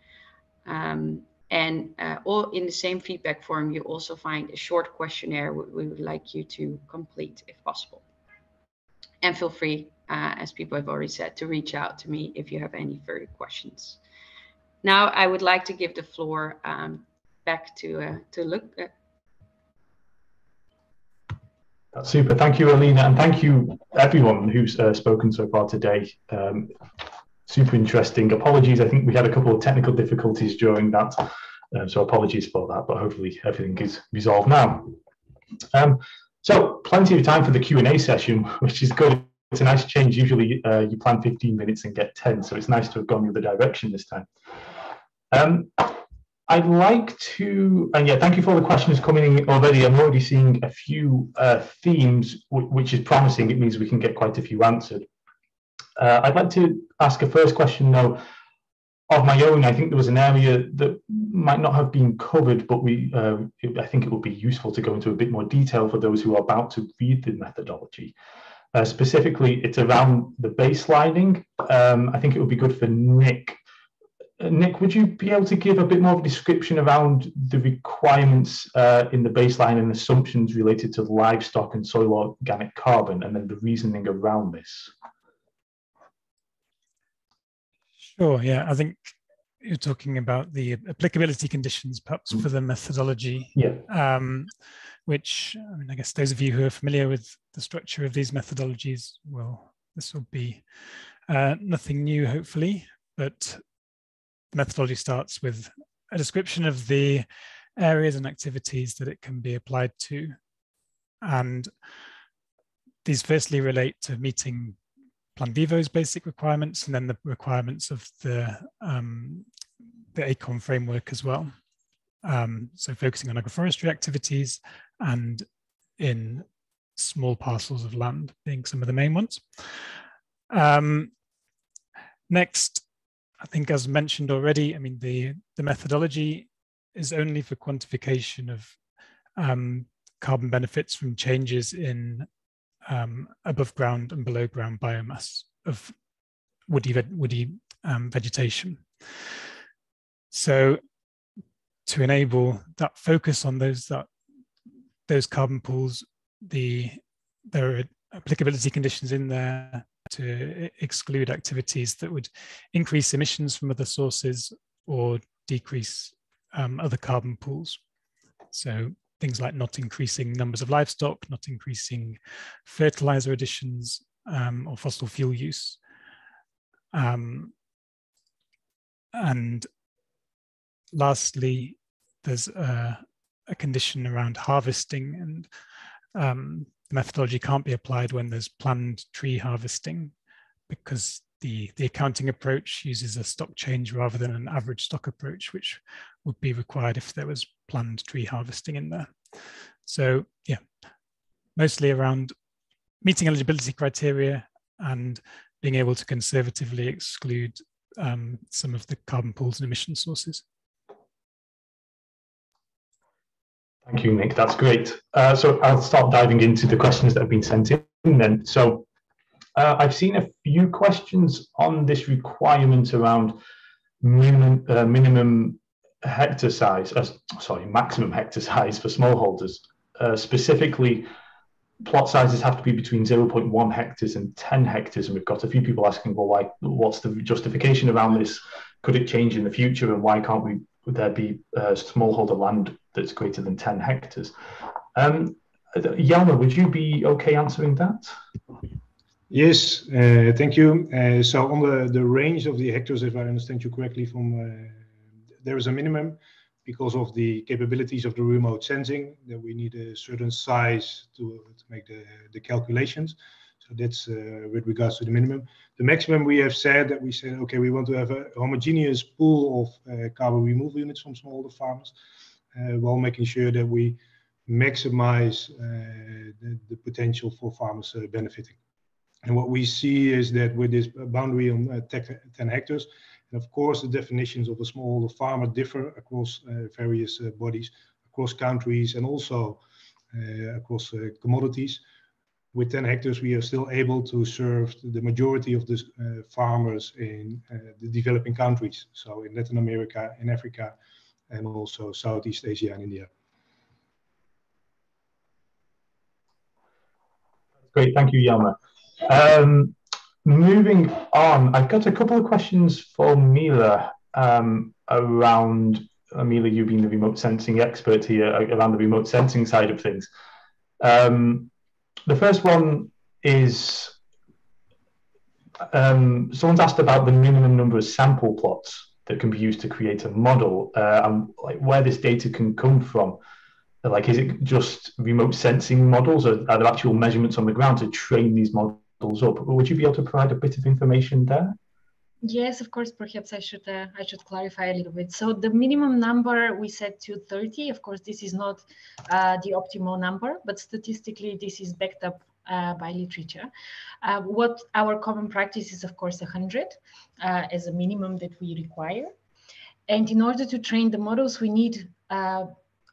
Um, and uh, all in the same feedback form, you also find a short questionnaire we would like you to complete if possible. And feel free, uh, as people have already said, to reach out to me if you have any further questions. Now, I would like to give the floor um, back to, uh, to Luc. Uh, That's super. Thank you, Alina, and thank you everyone who's uh, spoken so far today. Um, super interesting. Apologies, I think we had a couple of technical difficulties during that, um, so apologies for that, but hopefully everything is resolved now. Um, so plenty of time for the Q&A session, [laughs] which is good. It's a nice change. Usually uh, you plan 15 minutes and get 10, so it's nice to have gone the other direction this time. Um, I'd like to, and yeah, thank you for all the questions coming in already. I'm already seeing a few uh, themes, which is promising. It means we can get quite a few answered. Uh, I'd like to ask a first question now of my own. I think there was an area that might not have been covered, but we uh, I think it would be useful to go into a bit more detail for those who are about to read the methodology. Uh, specifically, it's around the baselining. Um, I think it would be good for Nick. Uh, Nick, would you be able to give a bit more of a description around the requirements uh, in the baseline and assumptions related to livestock and soil organic carbon, and then the reasoning around this? Sure. Yeah, I think you're talking about the applicability conditions, perhaps for the methodology. Yeah. Um, which I mean, I guess those of you who are familiar with the structure of these methodologies will this will be uh, nothing new, hopefully. But the methodology starts with a description of the areas and activities that it can be applied to, and these firstly relate to meeting Plan Vivo's basic requirements and then the requirements of the, um, the ACORN framework as well. Um, so focusing on agroforestry activities and in small parcels of land being some of the main ones. Um, next, I think as mentioned already, I mean, the, the methodology is only for quantification of um, carbon benefits from changes in um, above ground and below ground biomass of woody, woody um, vegetation. So to enable that focus on those that those carbon pools, the there are applicability conditions in there to exclude activities that would increase emissions from other sources or decrease um, other carbon pools. So things like not increasing numbers of livestock, not increasing fertilizer additions um, or fossil fuel use. Um, and lastly, there's a, a, condition around harvesting and um, the methodology can't be applied when there's planned tree harvesting because the, the accounting approach uses a stock change rather than an average stock approach, which would be required if there was planned tree harvesting in there. So yeah, mostly around meeting eligibility criteria and being able to conservatively exclude um, some of the carbon pools and emission sources. Thank you, Nick. That's great. Uh, so I'll start diving into the questions that have been sent in then. So uh, I've seen a few questions on this requirement around minimum, uh, minimum hectare size, uh, sorry, maximum hectare size for smallholders. Uh, specifically, plot sizes have to be between 0.1 hectares and 10 hectares. And we've got a few people asking, well, why, what's the justification around this? Could it change in the future? And why can't we, would there be uh, smallholder land that's greater than 10 hectares? Um, would you be okay answering that? Yes, uh, thank you. Uh, so on the, the range of the hectares, if I understand you correctly, from uh, there is a minimum because of the capabilities of the remote sensing that we need a certain size to, to make the, the calculations. So that's uh, with regards to the minimum. The maximum we have said that we said, okay, we want to have a homogeneous pool of uh, carbon removal units from smallholder farmers while making sure that we maximize the, the, potential for farmers benefiting. And what we see is that with this boundary on uh, 10 hectares, and of course the definitions of a smallholder farmer differ across uh, various uh, bodies, across countries, and also uh, across uh, commodities. With 10 hectares, we are still able to serve the majority of the uh, farmers in the developing countries. So in Latin America, in Africa, and also Southeast Asia and India. Great, thank you, Jelmer. Um, moving on, I've got a couple of questions for Mila um, around uh, Mila, you being the remote sensing expert here, uh, around the remote sensing side of things. Um, the first one is um, someone's asked about the minimum number of sample plots that can be used to create a model uh, and like where this data can come from. Like, is it just remote sensing models, or are there actual measurements on the ground to train these models? up. Would you be able to provide a bit of information there? Yes, of course. Perhaps I should uh, I should clarify a little bit. So the minimum number we said 230. Of course, this is not uh, the optimal number, but statistically, this is backed up uh, by literature. Uh, what our common practice is, of course, 100 uh, as a minimum that we require. And in order to train the models, we need uh,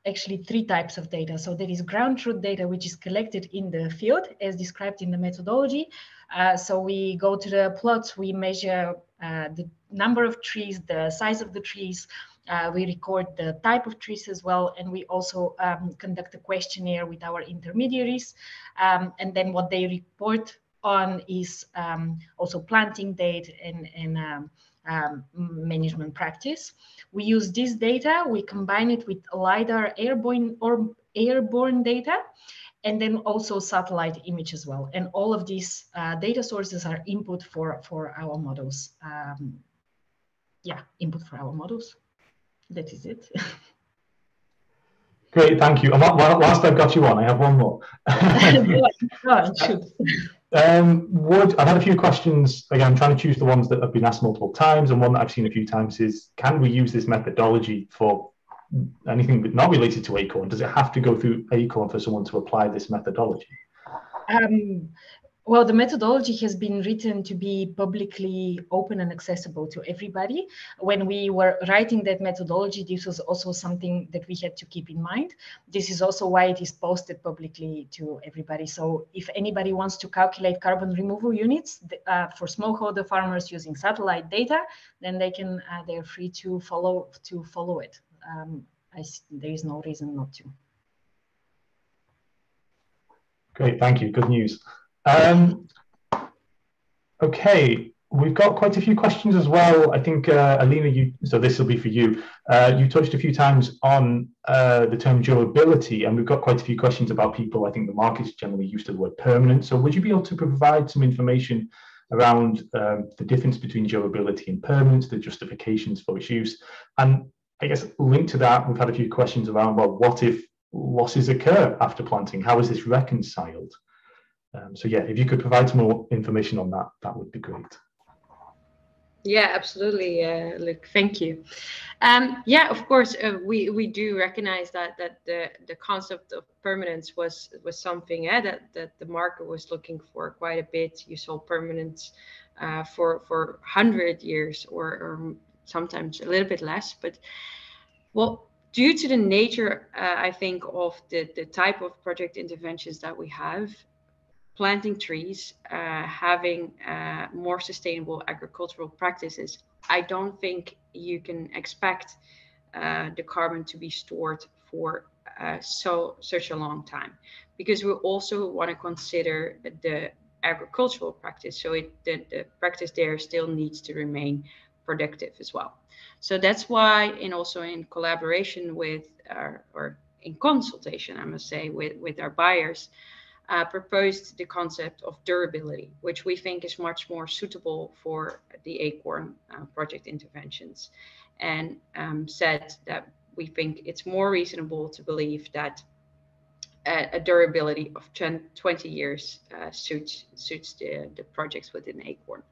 actually three types of data. So there is ground truth data, which is collected in the field as described in the methodology. Uh, so we go to the plots, we measure uh, the number of trees, the size of the trees, uh, we record the type of trees as well, and we also um, conduct a questionnaire with our intermediaries. Um, and then what they report on is um, also planting date and, and um, um, management practice. We use this data, we combine it with LiDAR airborne or airborne data, and then also satellite image as well. And all of these uh, data sources are input for, for our models. Um, yeah, input for our models. That is it. [laughs] Great, thank you. And whilst I've got you on, I have one more. [laughs] [laughs] um, would I've had a few questions. Again, I'm trying to choose the ones that have been asked multiple times, and one that I've seen a few times is: Can we use this methodology for anything not related to Acorn? Does it have to go through Acorn for someone to apply this methodology? Um, well, the methodology has been written to be publicly open and accessible to everybody. When we were writing that methodology, this was also something that we had to keep in mind. This is also why it is posted publicly to everybody. So if anybody wants to calculate carbon removal units uh, for smallholder farmers using satellite data, then they can, uh, they're free to follow, to follow it. Um, there is no reason not to. Great, thank you. Good news. Um, okay, we've got quite a few questions as well. I think, uh, Alina, you, so this will be for you. Uh, you touched a few times on uh, the term durability, and we've got quite a few questions about people. I think the market's generally used to the word permanent. So would you be able to provide some information around um, the difference between durability and permanence, the justifications for its use? And I guess linked to that, we've had a few questions around, well, what if losses occur after planting? How is this reconciled? Um, so yeah, if you could provide some more information on that, that would be great. Yeah, absolutely, uh, Luke. Thank you. Um, yeah, of course, uh, we we do recognize that that the the concept of permanence was was something uh, that that the market was looking for quite a bit. You saw permanence uh, for for hundred years or, or sometimes a little bit less, but well, due to the nature, uh, I think, of the the type of project interventions that we have, planting trees, uh, having uh, more sustainable agricultural practices, I don't think you can expect uh, the carbon to be stored for uh, so such a long time, because we also want to consider the agricultural practice. So it, the, the practice there still needs to remain productive as well. So that's why, and also in collaboration with our, or in consultation, I must say, with, with our buyers, uh, proposed the concept of durability, which we think is much more suitable for the ACORN uh, project interventions, and um, said that we think it's more reasonable to believe that a, a durability of 10, 20 years uh, suits suits the, the projects within ACORN,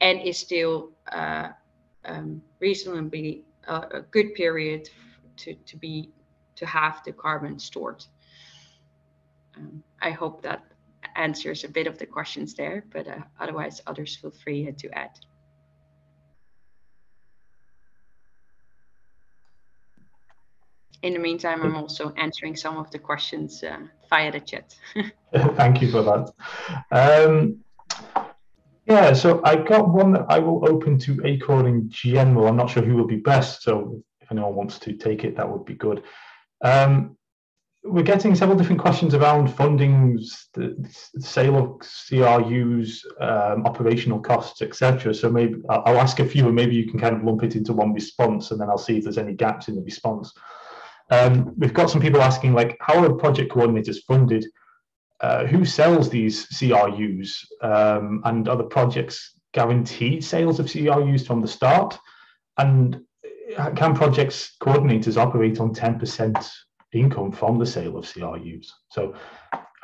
and is still uh, um, reasonably uh, a good period to, to be to have the carbon stored. Um, I hope that answers a bit of the questions there, but uh, otherwise others feel free to add. In the meantime, I'm also answering some of the questions uh, via the chat. [laughs] [laughs] Thank you for that. Um, yeah, so I got one that I will open to Acorn in general. I'm not sure who will be best, so if anyone wants to take it, that would be good. Um, we're getting several different questions around fundings, the, sale of CRUs, um, operational costs, etc. So maybe I'll ask a few, and maybe you can kind of lump it into one response, and then I'll see if there's any gaps in the response. Um, we've got some people asking, like, how are project coordinators funded? Uh, who sells these CRUs, um, and are the projects guaranteed sales of CRUs from the start? And uh, can projects coordinators operate on 10% income from the sale of CRUs. So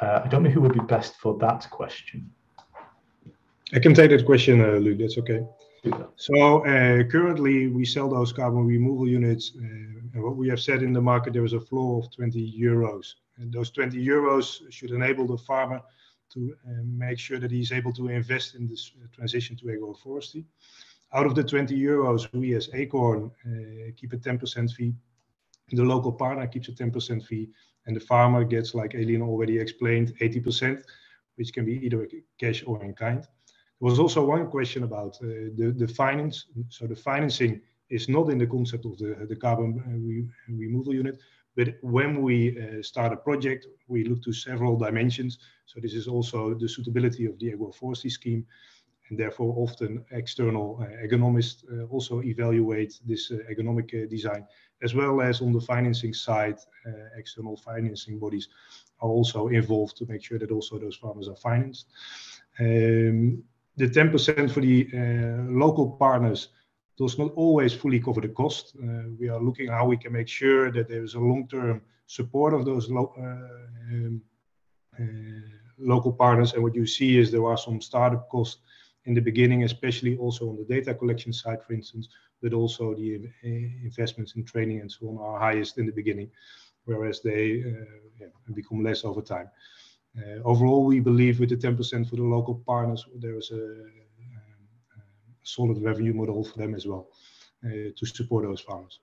uh, I don't know who would be best for that question. I can take that question, uh, Luke. That's okay. So uh, currently we sell those carbon removal units, uh, and what we have said in the market there is a floor of 20 euros, and those 20 euros should enable the farmer to uh, make sure that he's able to invest in this uh, transition to agroforestry. Out of the 20 euros, we as Acorn keep a 10% fee the local partner keeps a 10% fee, and the farmer gets, like Aileen already explained, 80%, which can be either cash or in kind. There was also one question about uh, the, the finance. So the financing is not in the concept of the, the carbon uh, re removal unit, but when we uh, start a project, we look to several dimensions. So this is also the suitability of the agroforestry scheme, and therefore often external uh, agronomists uh, also evaluate this agronomic uh, design as well as on the financing side, external financing bodies are also involved to make sure that also those farmers are financed. Um, the 10% for the local partners does not always fully cover the cost. Uh, we are looking how we can make sure that there is a long-term support of those lo uh, um, uh, local partners. And what you see is there are some startup costs in the beginning, especially also on the data collection side, for instance, but also the uh, investments in training and so on are highest in the beginning, whereas they yeah, become less over time. Uh, overall, we believe with the 10% for the local partners, there is a, solid revenue model for them as well uh, to support those farmers.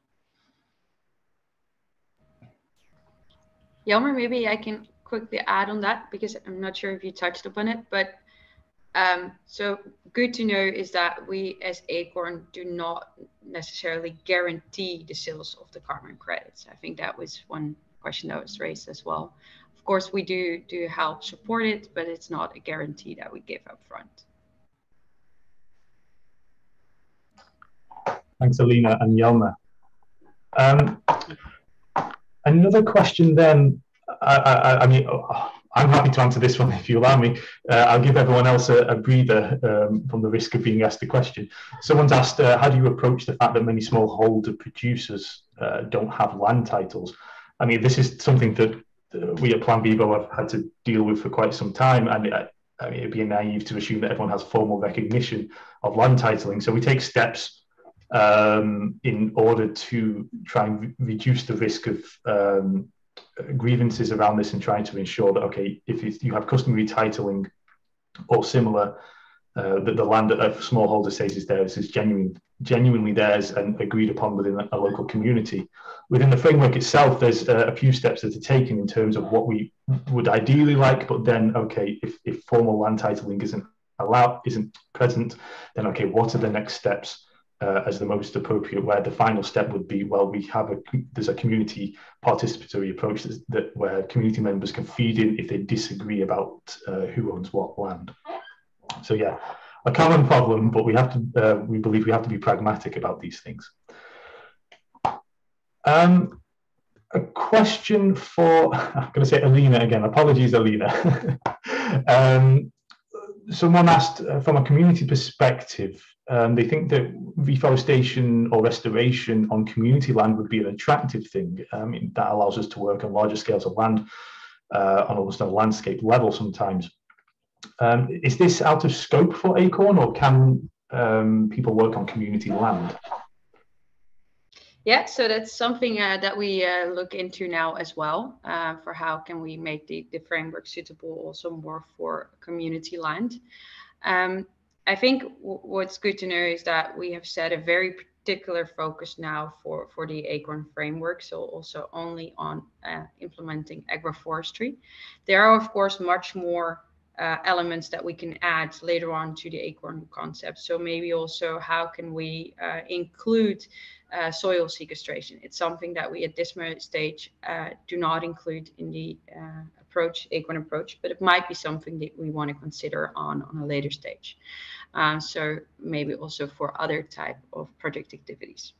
Jelmer, maybe I can quickly add on that because I'm not sure if you touched upon it, but um, so good to know is that we as Acorn do not necessarily guarantee the sales of the carbon credits. I think that was one question that was raised as well. Of course, we do do help support it, but it's not a guarantee that we give up front. Thanks, Alina and Jelmer. Um, another question then, I, I, I mean, oh, I'm happy to answer this one [laughs] if you allow me. Uh, I'll give everyone else a, a breather um, from the risk of being asked the question. Someone's asked, uh, how do you approach the fact that many smallholder producers uh, don't have land titles? I mean, this is something that uh, we at Plan Vivo have had to deal with for quite some time. And uh, I mean, it'd be naive to assume that everyone has formal recognition of land titling. So we take steps um, in order to try and re reduce the risk of um, grievances around this and trying to ensure that, okay, if you have customary titling or similar, uh, that the land that a smallholder says is theirs is genuine, genuinely theirs and agreed upon within a, local community. Within the framework itself, there's uh, a few steps that are taken in terms of what we would ideally like, but then, okay, if, if formal land titling isn't allowed, isn't present, then okay, what are the next steps? Uh, as the most appropriate where the final step would be well we have a there's a community participatory approach that, that where community members can feed in if they disagree about uh, who owns what land so yeah, a common problem, but we have to, uh, we believe we have to be pragmatic about these things. Um, a question for, [laughs] I'm going to say Alina again, apologies Alina. [laughs] um, someone asked uh, from a community perspective, um, they think that reforestation or restoration on community land would be an attractive thing. I mean, that allows us to work on larger scales of land uh, on almost a landscape level sometimes. Um, is this out of scope for Acorn or can um, people work on community land? Yeah, so that's something uh, that we uh, look into now as well uh, for how can we make the, the framework suitable also more for community land. Um, I think what's good to know is that we have set a very particular focus now for, for the Acorn framework, so also only on uh, implementing agroforestry. There are, of course, much more uh, elements that we can add later on to the acorn concept. So maybe also how can we uh, include uh, soil sequestration? It's something that we at this stage uh, do not include in the uh, approach, acorn approach, but it might be something that we want to consider on, on a later stage. Uh, so maybe also for other type of project activities.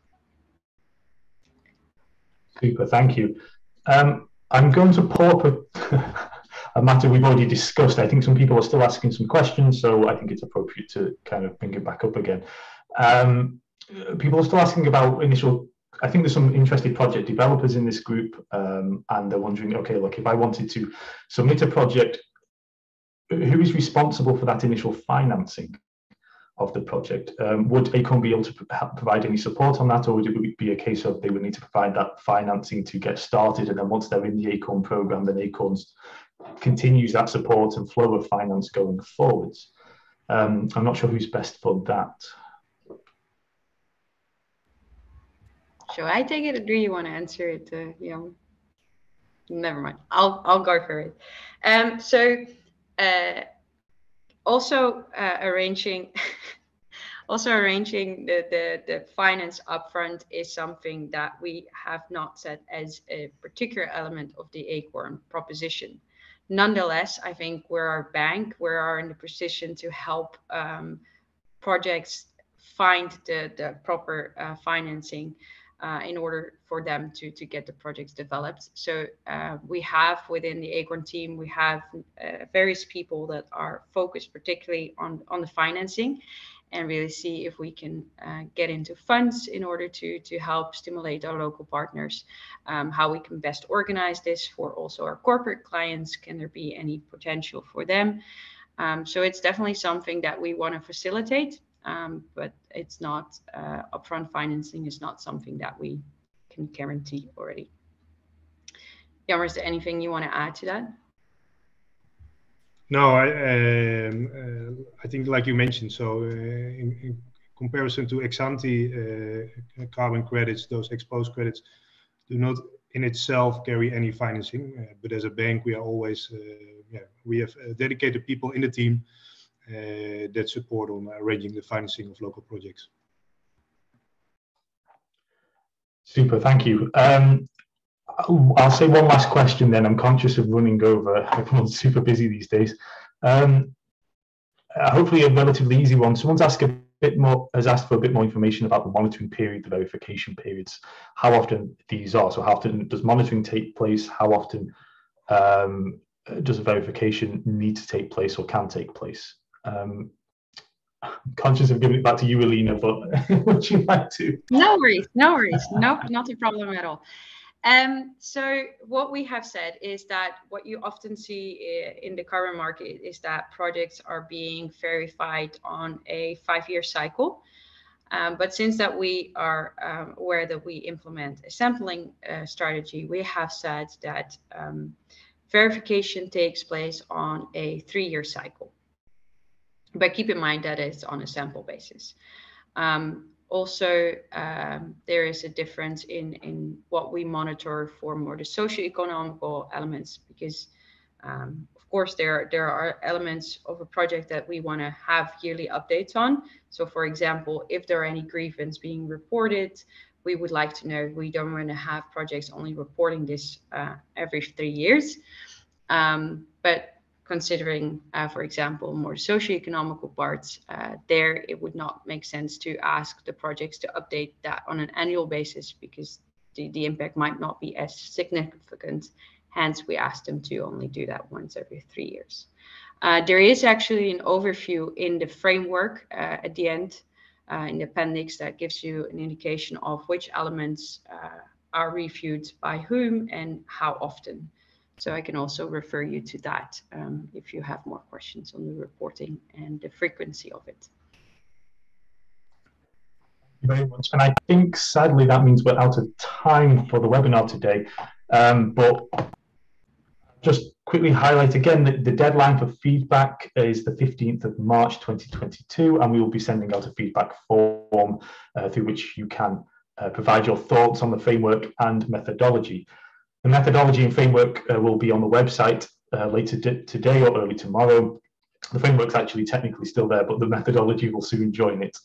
Super, thank you. Um, I'm going to pause [laughs] a matter we've already discussed. I think some people are still asking some questions, so I think it's appropriate to kind of bring it back up again. Um, people are still asking about initial. I think there's some interested project developers in this group, um, and they're wondering, okay, look, if I wanted to submit a project, who is responsible for that initial financing? of the project. Um, would Acorn be able to provide any support on that, or would it be a case of they would need to provide that financing to get started, and then once they're in the Acorn program, then Acorn's continues that support and flow of finance going forwards. Um, I'm not sure who's best for that. Shall I take it, or do you want to answer it, uh, yeah. Never mind. I'll I'll go for it. Um, so uh, also uh, arranging [laughs] also arranging the, the, the finance upfront is something that we have not set as a particular element of the Acorn proposition nonetheless, I think we're Rabobank, we are in the position to help um, projects find the, the proper uh, financing uh, in order for them to, to get the projects developed. So uh, we have within the Acorn team, we have uh, various people that are focused particularly on, on the financing. and really see if we can uh, get into funds in order to, to help stimulate our local partners, um, how we can best organize this for also our corporate clients. Can there be any potential for them? Um, so it's definitely something that we want to facilitate, um, but it's not uh, upfront financing is not something that we can guarantee already. Jelmer, is there anything you want to add to that? No, I, um, uh, I think like you mentioned, so uh, in, in, comparison to ex-ante uh, carbon credits, those ex-post credits do not in itself carry any financing. Uh, but as a bank, we are always, uh, yeah, we have uh, dedicated people in the team that support on arranging the financing of local projects. Super, thank you. Um, I'll say one last question then. I'm conscious of running over. [laughs] Everyone's super busy these days. Um, uh, hopefully a relatively easy one. Someone's asked a bit more, has asked for a bit more information about the monitoring period, the verification periods, how often these are. So how often does monitoring take place? How often um, does a verification need to take place or can take place? Um, I'm conscious of giving it back to you, Alina, but [laughs] would you like to? No worries, no worries, no, not a problem at all. Um, so what we have said is that what you often see in the current market is that projects are being verified on a five-year cycle. Um, but since that we are um, aware that we implement a sampling uh, strategy, we have said that um, verification takes place on a three-year cycle. But keep in mind that it's on a sample basis. Um, also um, there is a difference in in what we monitor for more the socio-economical elements because um, of course there there are elements of a project that we want to have yearly updates on so for example if there are any grievance being reported we would like to know we don't want to have projects only reporting this uh, every three years um, but considering, uh, for example, more socio-economical parts, uh, there it would not make sense to ask the projects to update that on an annual basis because the, the impact might not be as significant. Hence, we asked them to only do that once every three years. Uh, there is actually an overview in the framework uh, at the end, uh, in the appendix, that gives you an indication of which elements uh, are reviewed by whom and how often. So I can also refer you to that um, if you have more questions on the reporting and the frequency of it. Thank you very much. And I think sadly that means we're out of time for the webinar today. Um, but just quickly highlight again that the deadline for feedback is the 15th of March 2022, and we will be sending out a feedback form uh, through which you can uh, provide your thoughts on the framework and methodology. The methodology and framework uh, will be on the website uh, later today or early tomorrow. The framework's actually technically still there, but the methodology will soon join it.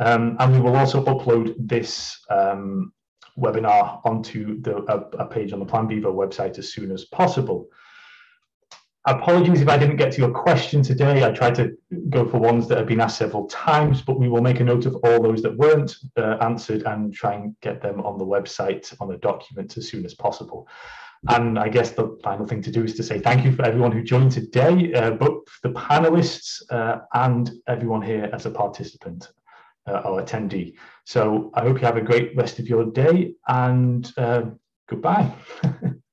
Um, and we will also upload this um, webinar onto the, a, a, page on the Plan Vivo website as soon as possible. Apologies if I didn't get to your question today. I tried to go for ones that have been asked several times, but we will make a note of all those that weren't uh, answered and try and get them on the website on a document as soon as possible. And I guess the final thing to do is to say thank you for everyone who joined today, uh, both the panelists uh, and everyone here as a participant uh, or attendee. So I hope you have a great rest of your day and uh, goodbye. [laughs]